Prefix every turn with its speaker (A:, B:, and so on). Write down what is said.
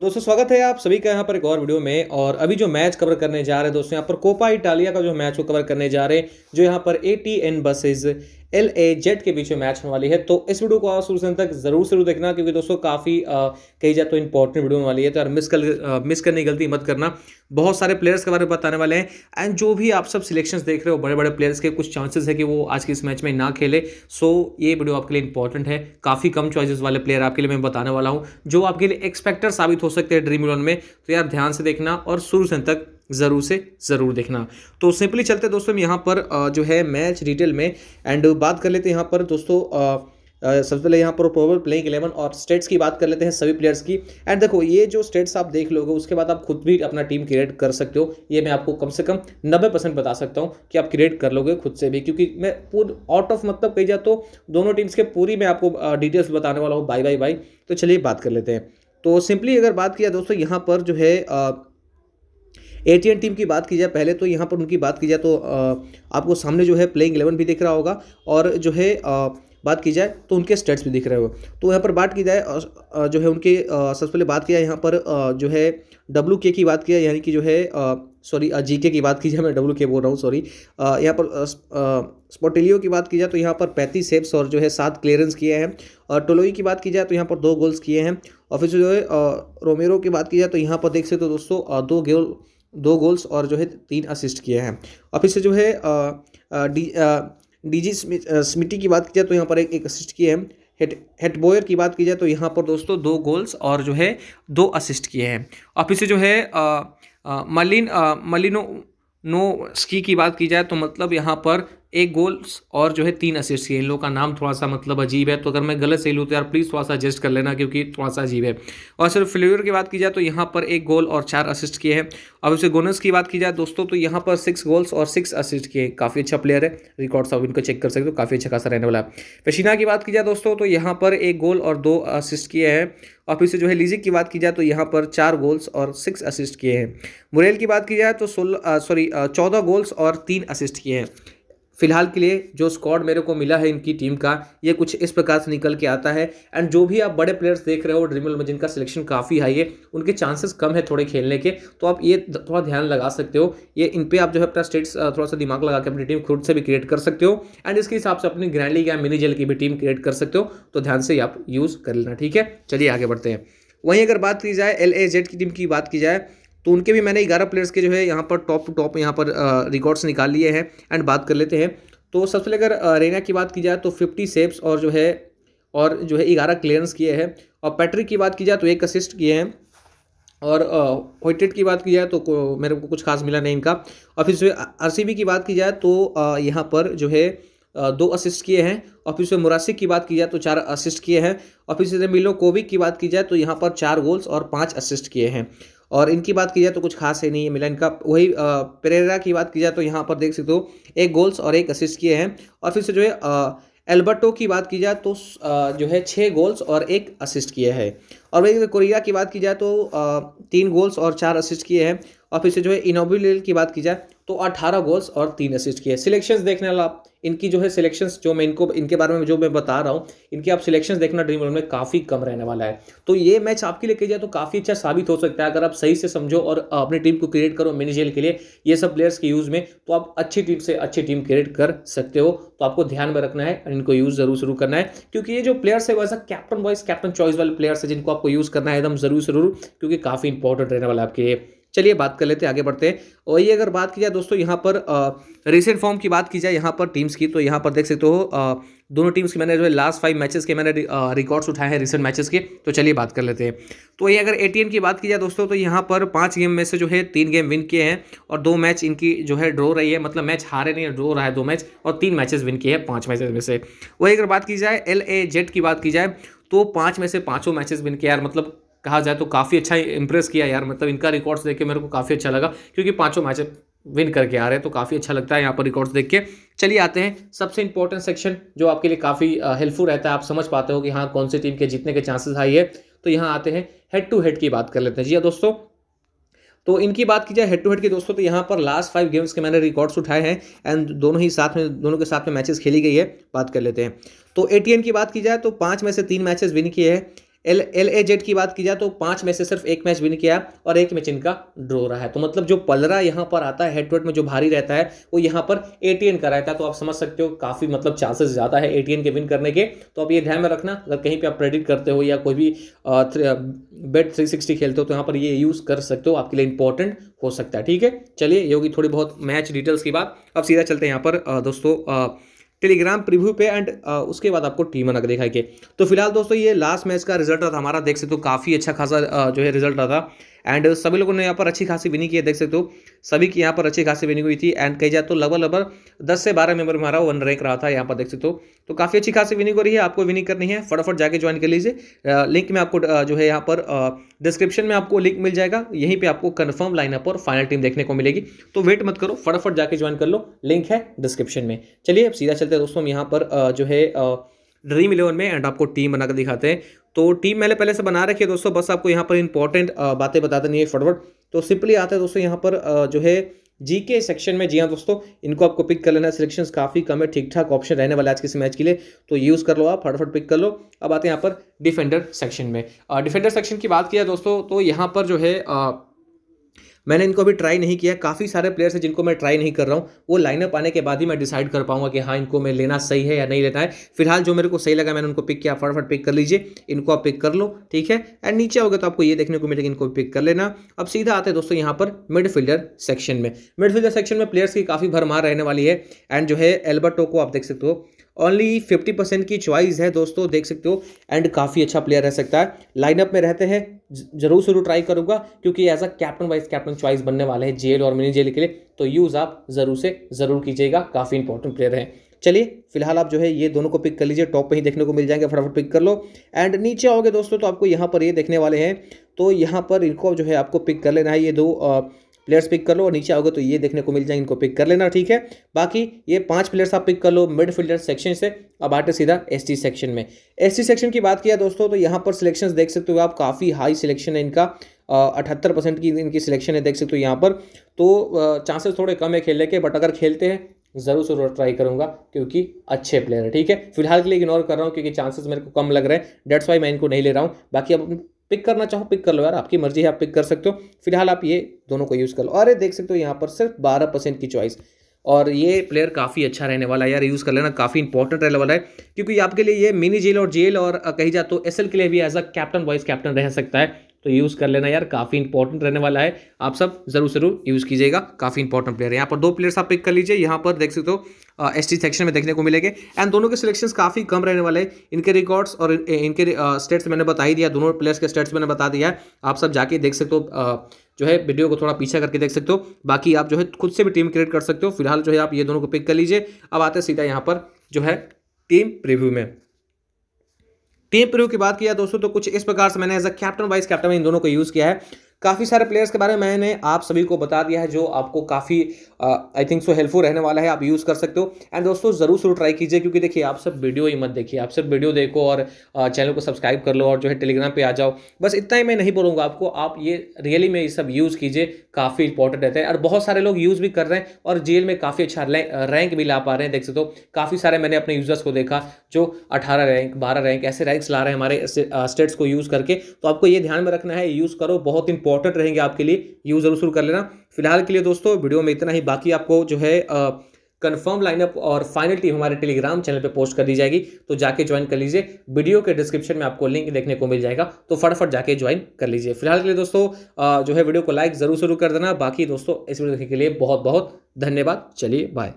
A: दोस्तों, स्वागत है आप सभी का यहाँ पर एक और वीडियो में। और अभी जो मैच कवर करने जा रहे हैं दोस्तों, यहाँ पर कोपा इटालिया का जो मैच को कवर करने जा रहे हैं, जो यहाँ पर A T N versus L A Z के बीच में मैच होने वाली है। तो इस वीडियो को आप शुरू से तक ज़रूर ज़रूर देखना, क्योंकि दोस्तों काफ़ी कही जाए तो इंपॉर्टेंट वीडियो होने वाली है। तो यार मिस कर मिस करने की गलती मत करना। बहुत सारे प्लेयर्स के बारे में बताने वाले हैं। एंड जो भी आप सब सिलेक्शंस देख रहे हो बड़े बड़े प्लेयर्स के, कुछ चांसेस है कि वो आज के इस मैच में ना खेले। सो ये वीडियो आपके लिए इंपॉर्टेंट है। काफ़ी कम चॉइसेस वाले प्लेयर आपके लिए मैं बताने वाला हूँ, जो आपके लिए एक्सपेक्टर साबित हो सकते हैं ड्रीम इलेवन में। तो यार ध्यान से देखना और शुरू से तक ज़रूर से ज़रूर देखना। तो सिंपली चलते दोस्तों, यहाँ पर जो है मैच डिटेल में। एंड बात कर लेते हैं यहाँ पर दोस्तों सबसे पहले यहाँ पर प्रोबल प्लेइंग इलेवन और स्टेट्स की बात कर लेते हैं सभी प्लेयर्स की। एंड देखो, ये जो स्टेट्स आप देख लोगे, उसके बाद आप खुद भी अपना टीम क्रिएट कर सकते हो। ये मैं आपको कम से कम नब्बे परसेंट बता सकता हूँ कि आप क्रिएट कर लोगे खुद से भी। क्योंकि मैं पूर आउट ऑफ़ मतलब कही जाए तो दोनों टीम्स के पूरी मैं आपको डिटेल्स बताने वाला हूँ बाई बाई बाई तो चलिए बात कर लेते हैं। तो सिंपली अगर बात किया दोस्तों, यहाँ पर जो है एटीएन टीम की बात की जाए पहले तो यहाँ पर उनकी बात की जाए तो आपको सामने जो है प्लेइंग इलेवन भी दिख रहा होगा और जो है बात की जाए तो उनके स्टेट्स भी दिख रहे हो तो यहाँ पर बात की जाए जो है उनके सबसे पहले बात किया यहाँ पर जो है डब्ल्यू के की बात किया यानी कि जो है सॉरी जी के की बात की जाए मैं डब्ल्यू के बोल रहा हूँ सॉरी यहाँ पर स्पोटेलियो की बात की जाए तो यहाँ पर पैंतीस सेप्स और जो है सात क्लियरेंस किए हैं और टोलोई की बात की जाए तो यहाँ पर दो गोल्स किए हैं और फिर जो है रोमेरो की बात की जाए तो यहाँ पर देख सकते हो दोस्तों दो गोल दो गोल्स और जो है तीन असिस्ट किए हैं। और फिर से जो है डी जी स्मिटी की बात की जाए तो यहाँ पर एक एक असिस्ट किए हैं। हेट हेटबोयर की बात की जाए तो यहाँ पर दोस्तों दो गोल्स और जो है दो असिस्ट किए हैं। और फिर से जो है मलिन मलिनो, नो स्की की बात की जाए तो मतलब यहाँ पर एक गोल्स और जो है तीन असिस्ट किए। इन लोगों का नाम थोड़ा सा मतलब अजीब है तो अगर मैं गलत सही लूँ तो यार प्लीज़ थोड़ा सा एडजस्ट कर लेना क्योंकि थोड़ा सा अजीब है। और सिर्फ़ फ्लेवर की बात की जाए तो यहाँ पर एक गोल और चार असिस्ट किए हैं। अब उसे गोनस की बात की जाए दोस्तों तो यहाँ पर सिक्स गोल्स और सिक्स असिस्ट किए काफ़ी अच्छा प्लेयर है। रिकॉर्ड्स आप इनको चेक कर सकते हो, काफ़ी अच्छा खासा रहने वाला है। पेशीना की बात की जाए दोस्तों तो यहाँ पर एक गोल और दो असिस्ट किए हैं। और फिर से जो है लीजिक की बात की जाए तो यहाँ पर चार गोल्स और सिक्स असिस्ट किए हैं। मुरेल की बात की जाए तो सोलह सॉरी चौदह गोल्स और तीन असिस्ट किए हैं। फ़िलहाल के लिए जो स्क्वाड मेरे को मिला है इनकी टीम का, ये कुछ इस प्रकार से निकल के आता है। एंड जो भी आप बड़े प्लेयर्स देख रहे हो ड्रीमल में जिनका सिलेक्शन काफ़ी हाई है, उनके चांसेस कम है थोड़े खेलने के। तो आप ये थोड़ा ध्यान लगा सकते हो। ये इन पर आप जो है अपना स्टेट्स थोड़ा सा दिमाग लगा के अपनी टीम खुद से भी क्रिएट कर सकते हो। एंड इसके हिसाब से अपनी ग्रैंड लीग या मिनी जेल की भी टीम क्रिएट कर सकते हो। तो ध्यान से आप यूज़ कर लेना, ठीक है? चलिए आगे बढ़ते हैं। वहीं अगर बात की जाए एल ए जेड की टीम की बात की जाए तो उनके भी मैंने ग्यारह प्लेयर्स के जो है यहाँ पर टॉप टॉप यहाँ पर रिकॉर्ड्स निकाल लिए हैं एंड बात कर लेते हैं। तो सबसे अगर रेना की बात की जाए तो फिफ्टी सेप्स और जो है, और जो है ग्यारह क्लियरेंस किए हैं। और पैट्रिक की बात की जाए तो एक असिस्ट किए हैं। और होइटेड की बात की जाए तो मेरे को कुछ खास मिला नहीं इनका। और फिर से आर की बात की जाए तो यहाँ पर जो है दो असिस्ट किए हैं। और फिर से मुरासिक की बात की जाए तो चार असिस्ट किए हैं। और फिर मिलो कोविक की बात की जाए तो यहाँ पर चार गोल्स और पाँच असिस्ट किए हैं। और इनकी बात की जाए तो कुछ खास है नहीं है मिला इनका। वही पेरेरा की बात की जाए तो यहाँ पर देख सकते हो, एक गोल्स और एक असिस्ट किए हैं। और फिर से जो है एल्बर्टो की बात की जाए तो जो है छः गोल्स और एक असिस्ट किए हैं। और वही कोरिया की बात की जाए तो तीन गोल्स और चार असिस्ट किए हैं। और फिर से जो है इनोबिल की बात की जाए तो 18 गोल्स और तीन असिस्ट किए सिलेक्शंस देखने वाला आप इनकी जो है सिलेक्शंस जो मैं इनको, इनके बारे में जो मैं बता रहा हूँ, इनके आप सिलेक्शंस देखना ड्रीम इलेवन में काफ़ी कम रहने वाला है। तो ये मैच आपके लिए कही जाए तो काफ़ी अच्छा साबित हो सकता है। अगर आप सही से समझो और अपनी टीम को क्रिएट करो मिनी जेल के लिए, ये सब प्लेयर्स के यूज़ में तो आप अच्छी टीम से अच्छी टीम क्रिएट कर सकते हो। तो आपको ध्यान में रखना है इनको यूज़ ज़रूर शुरू करना है। क्योंकि ये जो प्लेयर्स है वैसा कैप्टन वॉइस कैप्टन चॉइस वाले प्लेयर्स है जिनको आपको यूज़ करना है एकदम ज़रूर ज़रूर, क्योंकि काफ़ी इंपॉर्टेंट रहने वाला आपके लिए। चलिए बात कर लेते हैं, आगे बढ़ते हैं। और ये अगर बात की जाए दोस्तों, यहाँ पर रिसेंट फॉर्म की बात की जाए यहाँ पर टीम्स की तो यहाँ पर देख सकते हो दोनों टीम्स की मैंने जो है लास्ट फाइव मैचेस के मैंने रिकॉर्ड्स उठाए हैं रिसेंट मैचेस के। तो चलिए बात कर लेते हैं। तो ये अगर एटीएन की बात की जाए दोस्तों तो यहाँ पर पाँच गेम में से जो है तीन गेम विन किए हैं और दो मैच इनकी जो है ड्रॉ रही है। मतलब मैच हारे नहीं ड्रॉ रहा है दो मैच और तीन मैचेस विन किए हैं पाँच मैचेस में से। वही अगर बात की जाए एल ए की बात की जाए तो पाँच में से पाँचों मैचेस विन किया यार। मतलब कहा जाए तो काफ़ी अच्छा इंप्रेस किया यार। मतलब इनका रिकॉर्ड्स देख के मेरे को काफ़ी अच्छा लगा, क्योंकि पाँचों मैच विन करके आ रहे हैं तो काफ़ी अच्छा लगता है यहाँ पर रिकॉर्ड्स देख के। चलिए आते हैं, सबसे इंपॉर्टेंट सेक्शन जो आपके लिए काफ़ी हेल्पफुल रहता है, आप समझ पाते हो कि हाँ कौन सी टीम के जीतने के चांसेस हाई है। तो यहाँ आते हैं हेड टू हेड की बात कर लेते हैं। जी हाँ दोस्तों तो इनकी बात की जाए हेड टू हेड की दोस्तों तो यहाँ पर लास्ट फाइव गेम्स के मैंने रिकॉर्ड्स उठाए हैं एंड दोनों ही साथ में, दोनों के साथ में मैचेस खेली गई है, बात कर लेते हैं। तो एटीएन की बात की जाए तो पाँच में से तीन मैचेस विन किए हैं। एल एल, ए, जेड की बात की जाए तो पाँच में से सिर्फ़ एक मैच विन किया और एक मैच इनका ड्रॉ रहा है। तो मतलब जो पलरा यहाँ पर आता है हेड टू में जो भारी रहता है, वो यहाँ पर ए एटीएन का रहता है। तो आप समझ सकते हो काफ़ी मतलब चांसेस ज़्यादा है एटीएन के विन करने के। तो आप ये ध्यान में रखना, अगर कहीं पर आप प्रेडिक्ट करते हो या कोई भी बेट थ्री सिक्सटी खेलते हो तो यहाँ पर ये यूज़ कर सकते हो। आपके लिए इंपॉर्टेंट हो सकता है, ठीक है? चलिए, ये होगी थोड़ी बहुत मैच डिटेल्स की बात। अब सीधा चलते हैं यहाँ पर दोस्तों टेलीग्राम प्रिव्यू पे एंड उसके बाद आपको टीम बना के। तो फ़िलहाल दोस्तों, ये लास्ट मैच का रिज़ल्ट रहा था हमारा। देख सकते हो तो काफ़ी अच्छा खासा जो है रिज़ल्ट रहा था। एंड सभी लोगों ने यहाँ पर अच्छी खासी विनिंग की है, देख सकते हो। सभी की यहाँ पर अच्छी खासी विनिंग हुई थी। एंड कही जाए तो लगभग लगभग दस से बारह मेंबर हमारा वन रैंक रहा था यहाँ पर, देख सकते हो। तो काफ़ी अच्छी खासी विनिंग हो रही है, आपको विनिंग करनी है। फटाफट जाके ज्वाइन कर लीजिए। लिंक में आपको जो है यहाँ पर डिस्क्रिप्शन में आपको लिंक मिल जाएगा। यहीं पर आपको कन्फर्म लाइनअप और फाइनल टीम देखने को मिलेगी। तो वेट मत करो, फटाफट जाके ज्वाइन कर लो। लिंक है डिस्क्रिप्शन में। चलिए अब सीधा चलते हैं दोस्तों, हम यहाँ पर जो है ड्रीम इलेवन में एंड आपको टीम बनाकर दिखाते हैं। तो टीम मैंने पहले से बना रखी है दोस्तों बस आपको यहाँ पर इंपॉर्टेंट बातें बता देनी है फटाफट तो सिंपली आता है दोस्तों यहाँ पर जो है जी के सेक्शन में। जी हाँ दोस्तों इनको आपको पिक कर लेना सिलेक्शन काफ़ी कम है ठीक ठाक ऑप्शन रहने वाला आज किसी मैच के लिए। तो यूज़ कर लो आप फटाफट पिक कर लो। अब आते हैं यहाँ पर डिफेंडर सेक्शन में। डिफेंडर सेक्शन की बात किया दोस्तों तो यहाँ पर जो है आ, मैंने इनको अभी ट्राई नहीं किया। काफ़ी सारे प्लेयर्स हैं जिनको मैं ट्राई नहीं कर रहा हूँ। वो लाइनअप आने के बाद ही मैं डिसाइड कर पाऊँगा कि हाँ इनको मैं लेना सही है या नहीं लेना है। फ़िलहाल जो मेरे को सही लगा, मैंने उनको पिक किया। फटाफट पिक कर लीजिए। इनको आप पिक कर लो, ठीक है? एंड नीचे होगा तो आपको ये देखने को मिलेगा इनको पिक कर लेना। अब सीधा आते हैं दोस्तों यहाँ पर मिडफील्डर सेक्शन में। मिडफील्डर सेक्शन में प्लेयर्स की काफ़ी भरमार रहने वाली है। एंड जो है एल्बर्टो को आप देख सकते हो। ओनली फिफ्टी परसेंट की चॉइस है दोस्तों, देख सकते हो। एंड काफ़ी अच्छा प्लेयर रह सकता है। लाइनअप में रहते हैं ज़रूर ज़रूर ट्राई करूँगा, क्योंकि as a captain vice captain choice बनने वाले हैं जेल और मिनी जेल के लिए। तो यूज़ आप ज़रूर से ज़रूर कीजिएगा, काफ़ी इंपॉर्टेंट प्लेयर हैं। चलिए, फ़िलहाल आप जो है ये दोनों को पिक कर लीजिए टॉप पे ही देखने को मिल जाएँगे, फटाफट पिक कर लो। एंड नीचे आओगे दोस्तों तो आपको यहाँ पर ये देखने वाले हैं। तो यहाँ पर इनको जो है आपको पिक कर लेना है, ये दो प्लेयर्स पिक कर लो और नीचे आओगे तो ये देखने को मिल जाएँगे इनको पिक कर लेना, ठीक है? बाकी ये पाँच प्लेयर्स आप पिक कर लो मिड फील्डर सेक्शन से। अब आते सीधा एसटी सेक्शन में। एसटी सेक्शन की बात किया दोस्तों तो यहाँ पर सिलेक्शन देख सकते हो आप, काफ़ी हाई सिलेक्शन है इनका। अठहत्तर परसेंट की इनकी सिलेक्शन है, देख सकते हो यहाँ पर। तो चांसेस थोड़े कम है खेलने के बट अगर खेलते हैं, ज़रूर ज़रूर ट्राई करूँगा, क्योंकि अच्छे प्लेयर है, ठीक है? फ़िलहाल के लिए इग्नोर कर रहा हूँ, क्योंकि चांसेस मेरे को कम लग रहे हैं। डेट्स वाई मैं इनको नहीं ले रहा हूँ। बाकी अब पिक करना चाहो पिक कर लो यार, आपकी मर्ज़ी है, आप पिक कर सकते हो। फ़िलहाल आप ये दोनों को यूज़ कर लो। अरे देख सकते हो, यहाँ पर सिर्फ़ बारह परसेंट की चॉइस और ये प्लेयर काफ़ी अच्छा रहने वाला है यार यूज़ कर लेना, काफ़ी इंपॉर्टेंट रहने वाला है। क्योंकि आपके लिए ये मिनी जेल और जेल और कही जाए तो एसएल के लिए भी as a captain vice captain रह सकता है। तो यूज़ कर लेना यार, काफ़ी इंपॉर्टेंट रहने वाला है। आप सब ज़रूर ज़रूर यूज़ कीजिएगा, काफ़ी इंपॉर्टेंट प्लेयर है। यहाँ पर दो प्लेयर्स आप पिक कर लीजिए, यहाँ पर देख सकते हो एस टी सेक्शन में देखने को मिलेंगे। एंड दोनों के सिलेक्शंस काफ़ी कम रहने वाले हैं। इनके रिकॉर्ड्स और इनके स्टेट्स मैंने बता ही दिया, दोनों प्लेयर्स के स्टेट्स मैंने बता दिया। है आप सब जाके देख सकते हो जो है वीडियो को थोड़ा पीछा करके देख सकते हो। बाकी आप जो है खुद से भी टीम क्रिएट कर सकते हो। फ़िलहाल जो है आप ये दोनों को पिक कर लीजिए। अब आते सीधा यहाँ पर जो है टीम प्रिव्यू में। टीम प्रयोग की बात किया दोस्तों तो कुछ इस प्रकार से मैंने as a captain vice captain इन दोनों को यूज़ किया है। काफ़ी सारे प्लेयर्स के बारे में मैंने आप सभी को बता दिया है, जो आपको काफ़ी आई थिंक सो हेल्पफुल रहने वाला है, आप यूज़ कर सकते हो। एंड दोस्तों, ज़रूर ज़रूर ट्राई कीजिए, क्योंकि देखिए, आप सब वीडियो ही मत देखिए, आप सब वीडियो देखो और चैनल को सब्सक्राइब कर लो और जो है टेलीग्राम पे आ जाओ। बस इतना ही मैं नहीं बोलूँगा आपको, आप ये रियली में ये सब यूज़ कीजिए, काफ़ी इंपॉर्टेंट रहता है। और बहुत सारे लोग यूज़ भी कर रहे हैं और जेल में काफ़ी अच्छा रैंक भी ला पा रहे हैं, देख सकते हो। काफ़ी सारे मैंने अपने यूज़र्स को देखा, जो अठारह रैंक बारह रैंक ऐसे रैंक्स ला रहे हैं हमारे स्टेट्स को यूज़ करके। तो आपको ये ध्यान में रखना है यूज़ करो, बहुत इंपॉर्टेंट रहेंगे आपके लिए यूज़ ज़रूर शुरू कर लेना। फ़िलहाल के लिए दोस्तों वीडियो में इतना ही। बाकी आपको जो है कंफर्म लाइनअप और फाइनल टीम हमारे टेलीग्राम चैनल पे पोस्ट कर दी जाएगी। तो जाके ज्वाइन कर लीजिए। वीडियो के डिस्क्रिप्शन में आपको लिंक देखने को मिल जाएगा। तो फटाफट जाके ज्वाइन कर लीजिए। फ़िलहाल के लिए दोस्तों जो है वीडियो को लाइक ज़रूर शुरू कर देना। बाकी दोस्तों, इस वीडियो देखने के लिए बहुत बहुत धन्यवाद। चलिए बाय